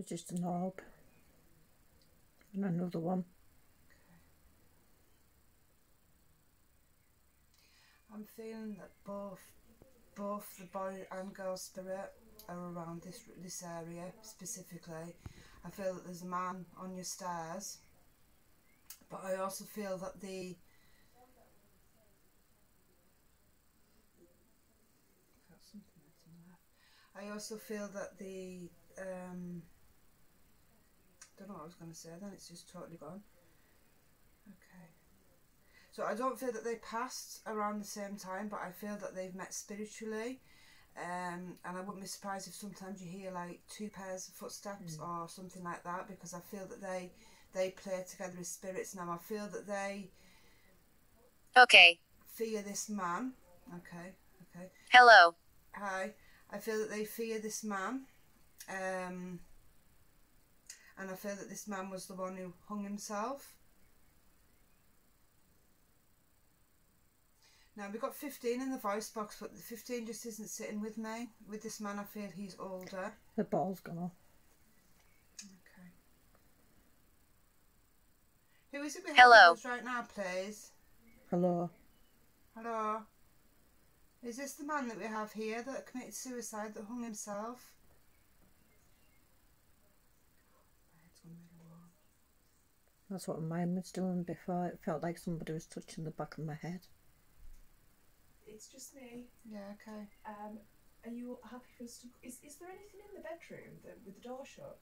It's just an orb And another one. I'm feeling that both both the boy and girl spirit are around this this area specifically. I feel that there's a man on your stairs, but I also feel that the. I also feel that the um, don't know what I was going to say. Then it's just totally gone. Okay. So I don't feel that they passed around the same time, but I feel that they've met spiritually. Um, and I wouldn't be surprised if sometimes you hear like two pairs of footsteps or something like that because I feel that they they play together as spirits. Now I feel that they Okay. fear this man. Okay, okay. Hello. Hi. I feel that they fear this man. Um, and I feel that this man was the one who hung himself. Now we've got 15 in the voice box, but the 15 just isn't sitting with me. With this man, I feel he's older. The ball's gone off. Okay. Who is it we have Hello. us right now, please? Hello. Hello. Is this the man that we have here that committed suicide, that hung himself? My head's gone really warm. That's what mine was doing before. It felt like somebody was touching the back of my head. It's just me. Yeah, okay. Um, are you happy for us to? Is, is there anything in the bedroom that, with the door shut?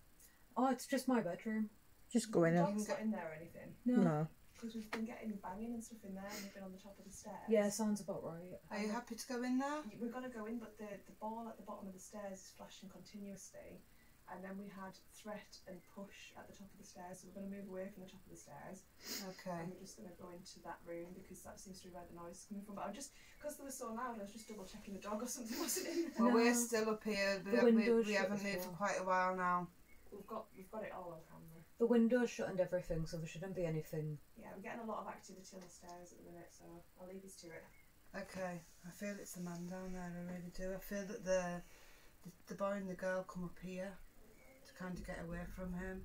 Oh, it's just my bedroom. Just go in The and dog's not in there or anything? no. Because we've been getting banging and stuff in there, and we've been on the top of the stairs. Yeah, sounds about right. Are you happy to go in there? We're gonna go in, but the the ball at the bottom of the stairs is flashing continuously, and then we had threat and push at the top of the stairs. So we're gonna move away from the top of the stairs, Okay. and we're just gonna go into that room because that seems to be where the noise is coming from. But I just because they were so loud, I was just double checking the dog or something wasn't in there. Well, we're still up here. The We, we, window's we shut haven't as moved for quite a while now. We've got we've got it all on camera. The window's shut and everything, so there shouldn't be anything. Yeah, we're getting a lot of activity on the stairs at the minute, so I'll leave you to it. Okay. I feel it's the man down there. I really do. I feel that the the, the boy and the girl come up here to kind of get away from him.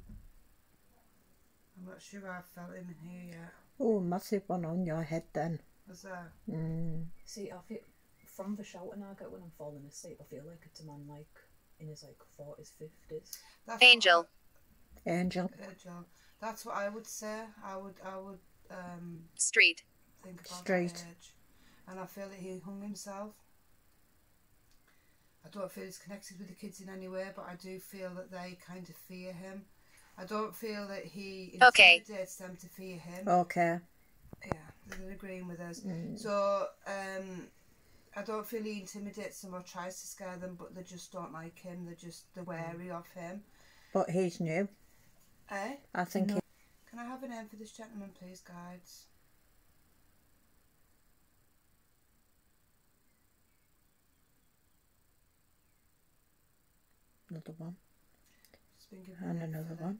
I'm not sure I've felt him in here yet. Oh, massive one on your head then. Was there? Mm. See, I feel from the shouting I get when I'm falling asleep, I feel like it's a man like in his like forties, fifties. That's Angel. Angel. What I, Angel. That's what I would say. I would. I would um, Street. think about Straight. age. And I feel that he hung himself. I don't feel he's connected with the kids in any way, but I do feel that they kind of fear him. I don't feel that he Okay. intimidates them to fear him. Okay. Yeah, they're agreeing with us. Mm. So um, I don't feel he intimidates them or tries to scare them, but they just don't like him. They're just they're wary of him. But he's new. Eh? I think No. he- Can I have a name for this gentleman, please, guides? Another one. Just been given a And another one.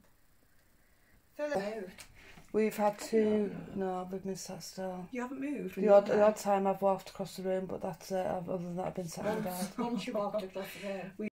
Philip. We've had to. No, we've been sat still. You haven't moved. The odd, the odd time I've walked across the room, but that's it. I've, other than that, I've been sat in bed. Once you walked across the room.